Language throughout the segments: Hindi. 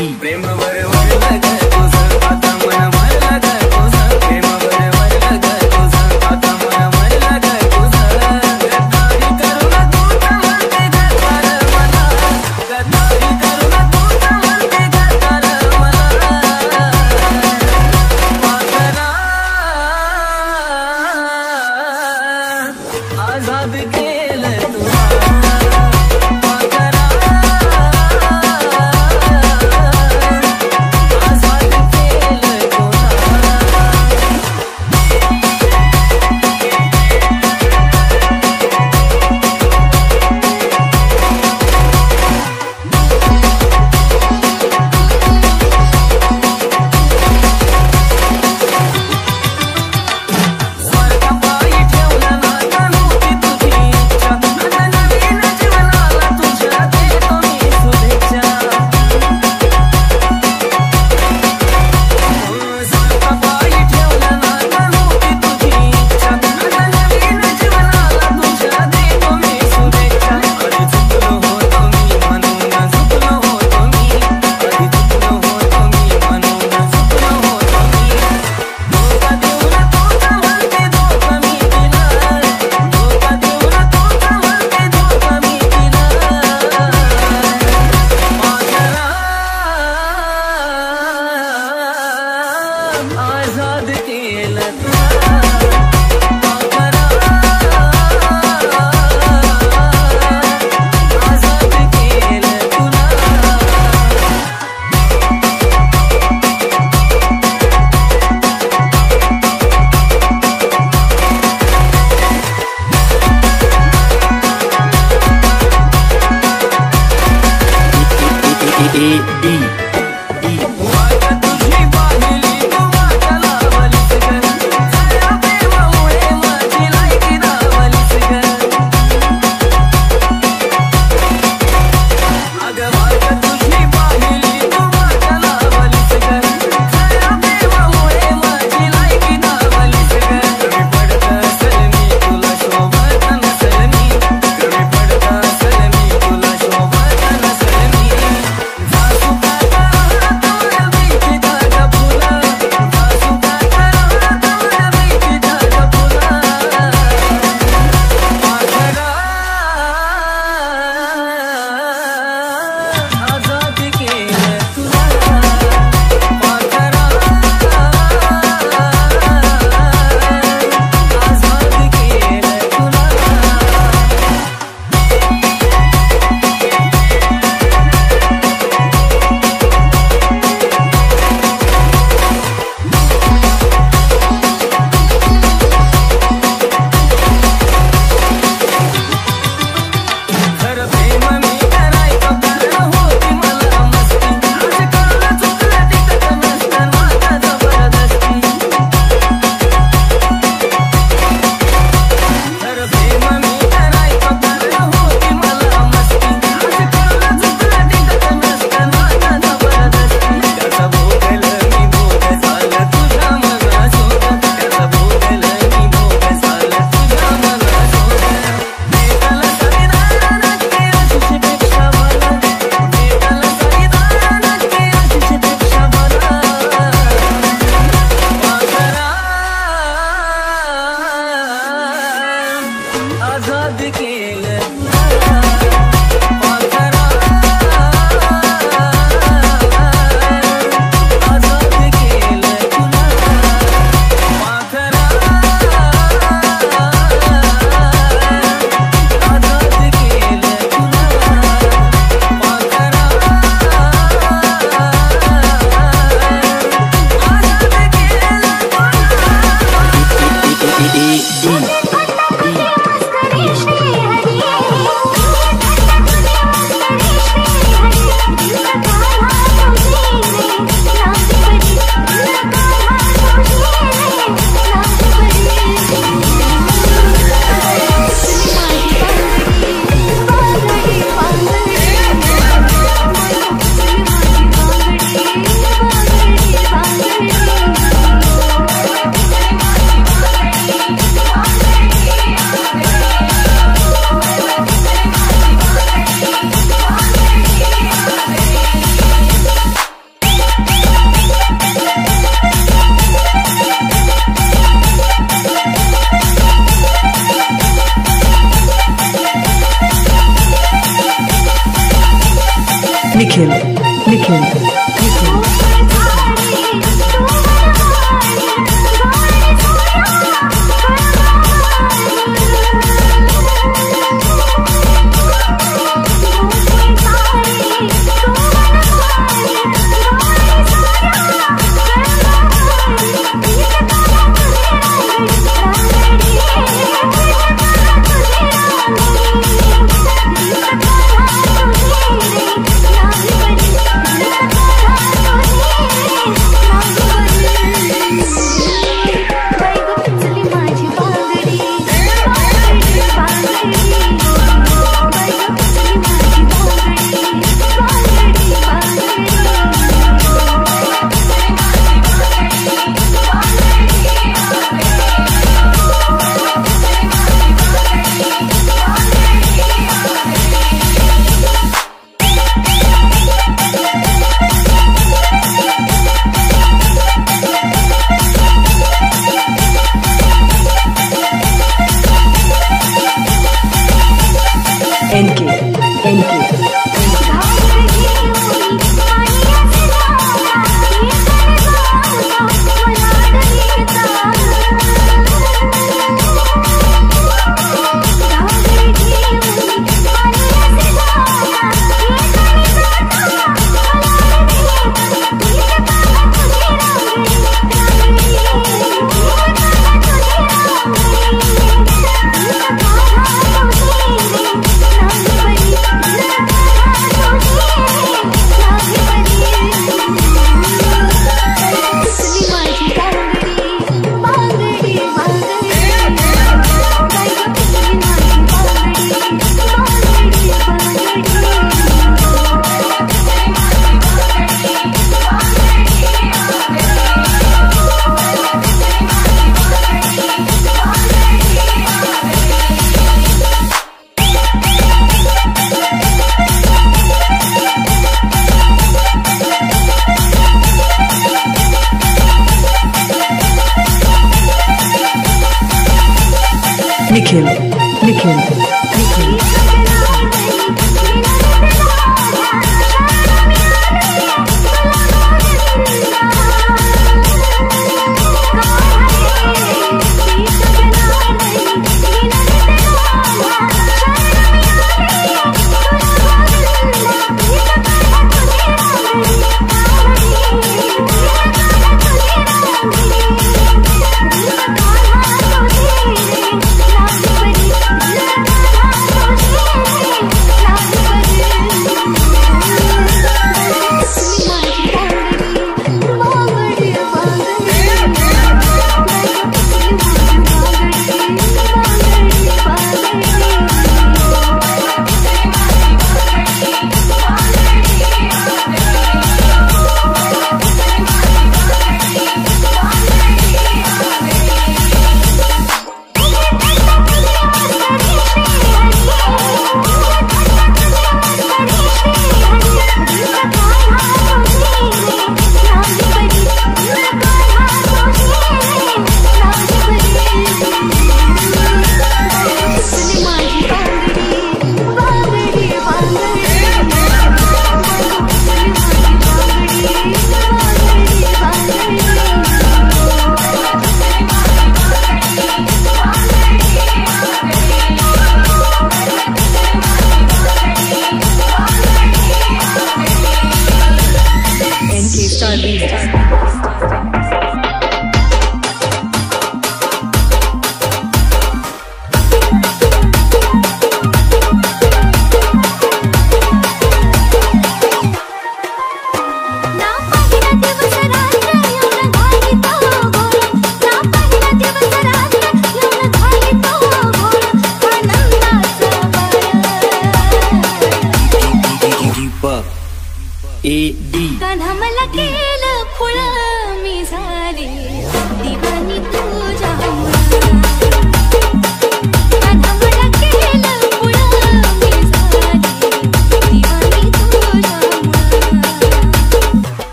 Vai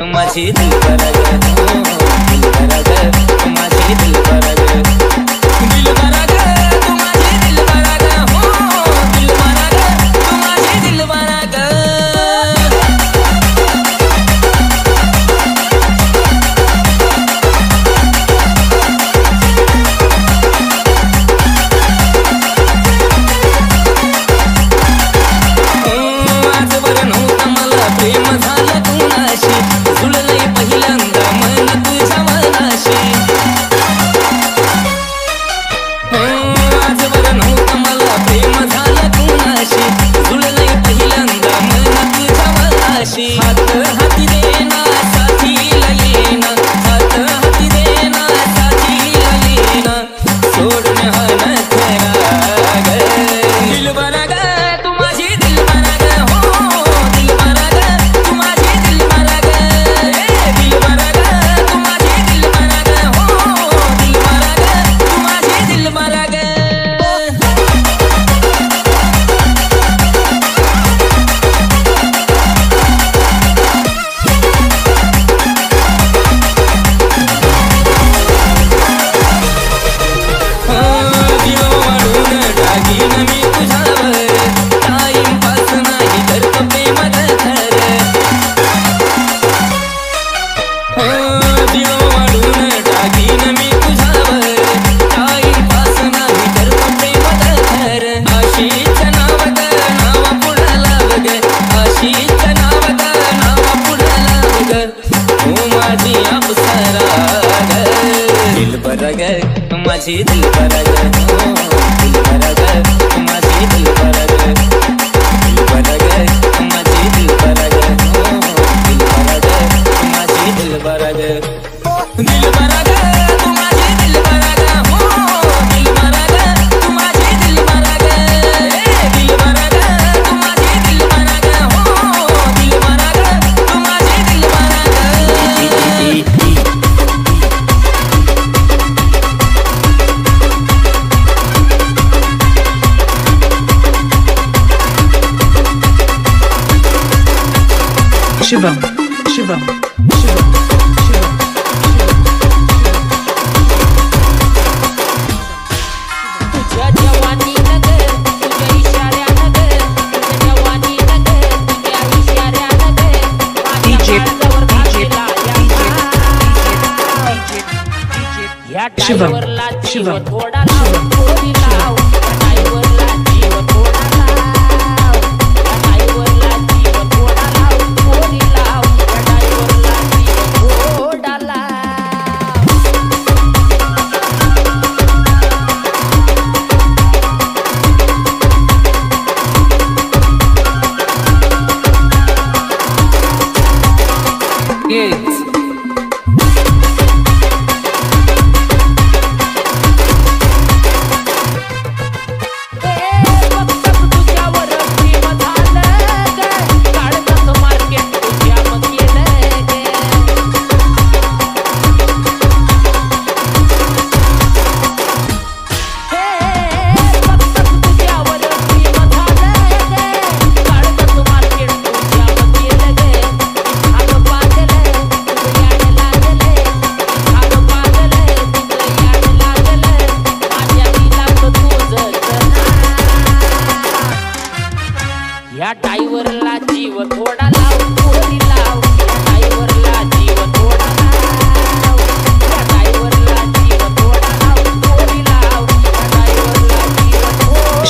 बरग माझी Shivam. Shivam.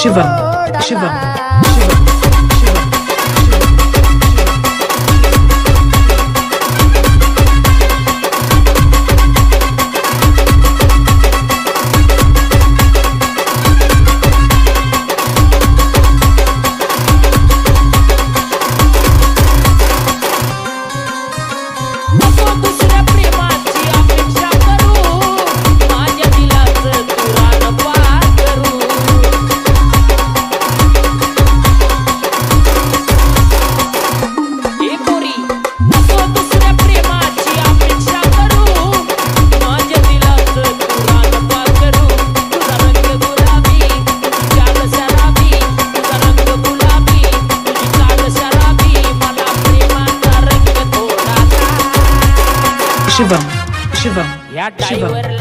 Shiva. Shiva. Shivam. या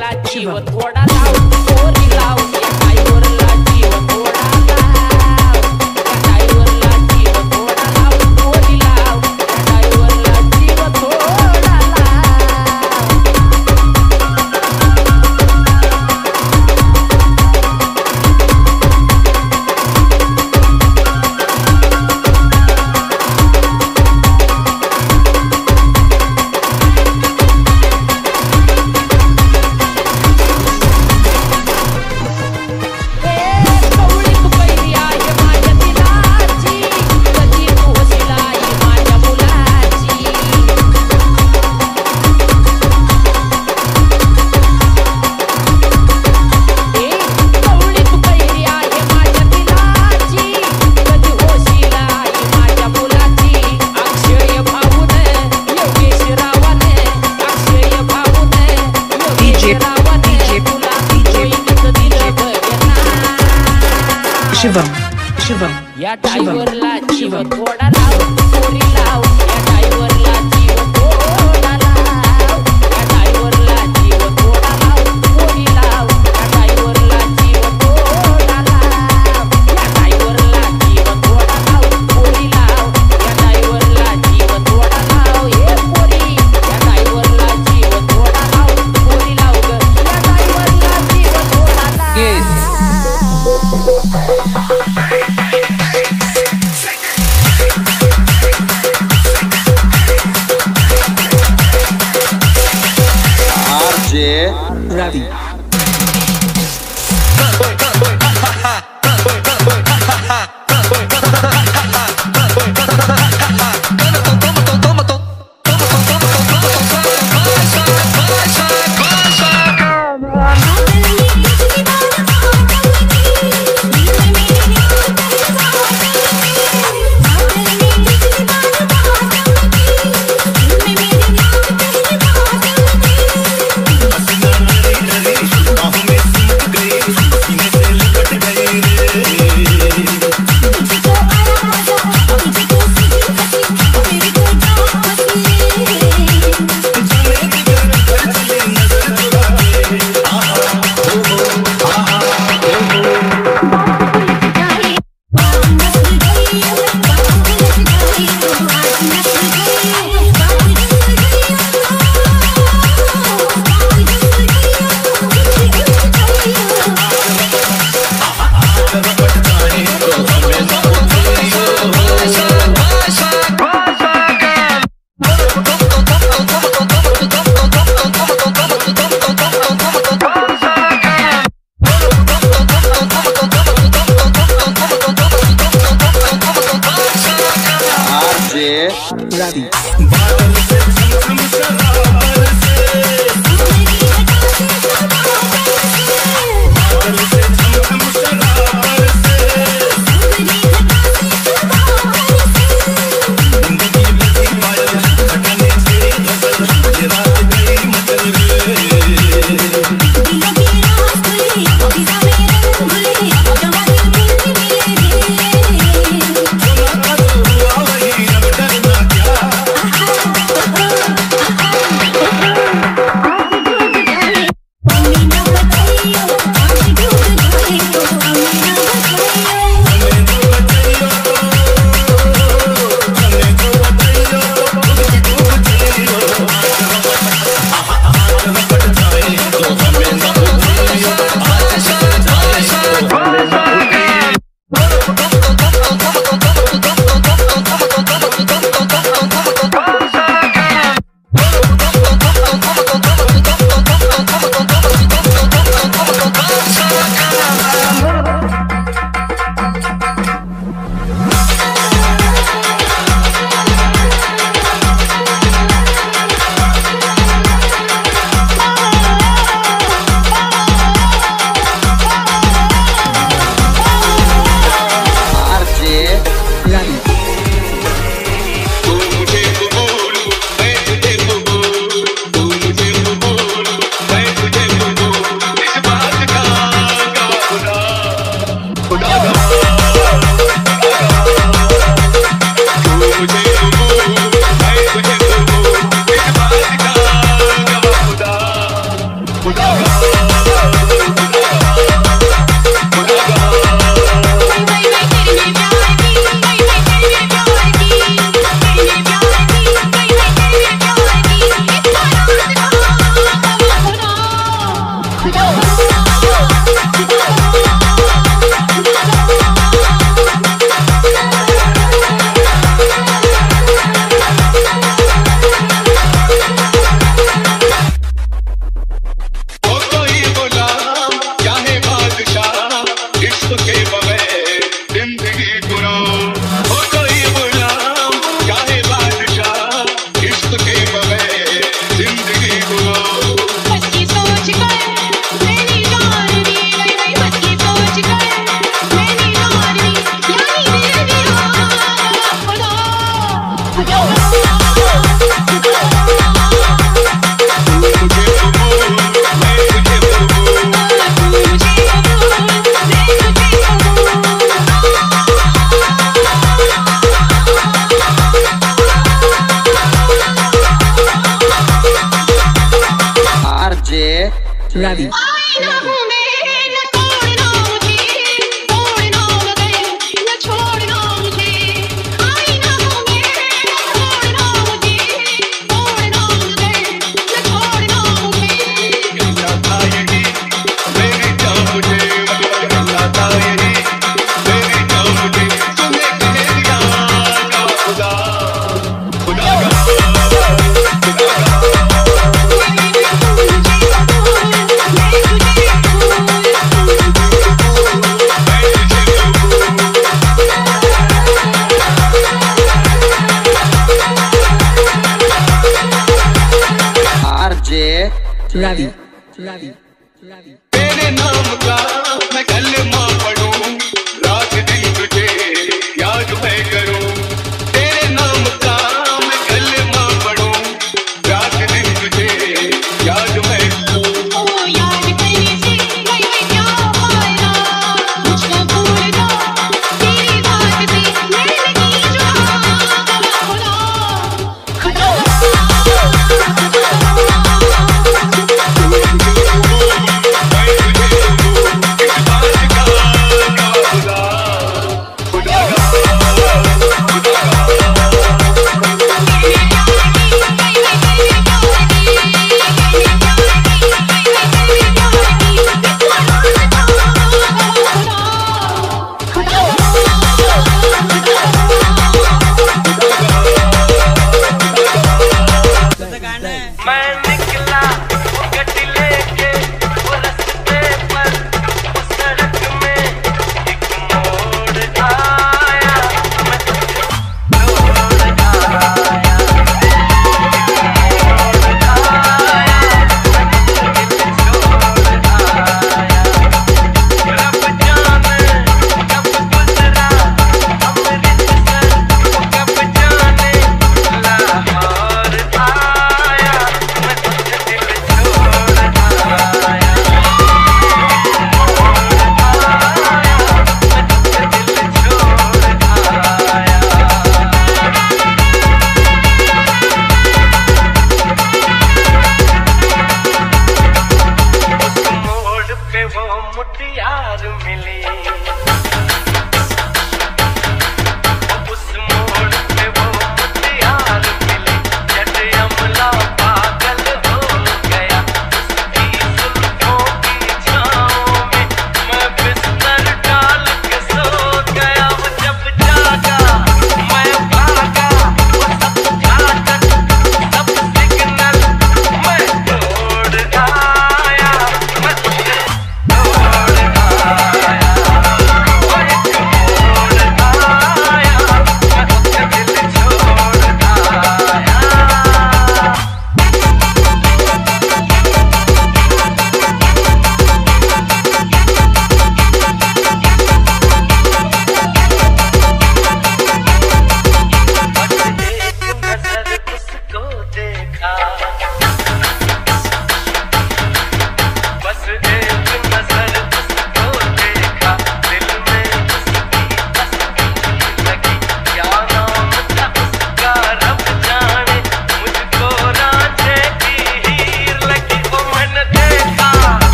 तेरे नाम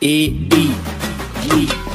E E G.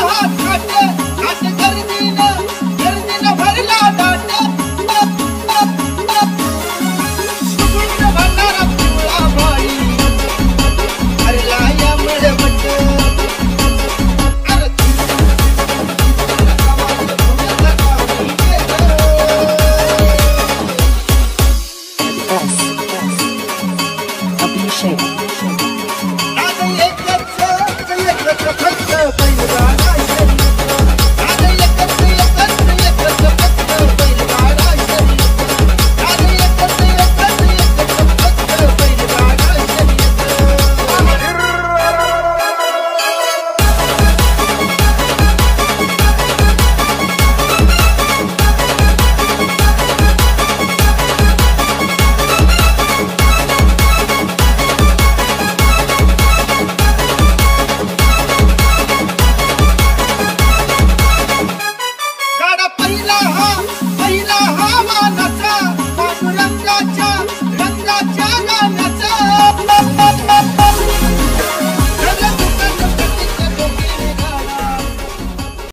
hot, hot, hot.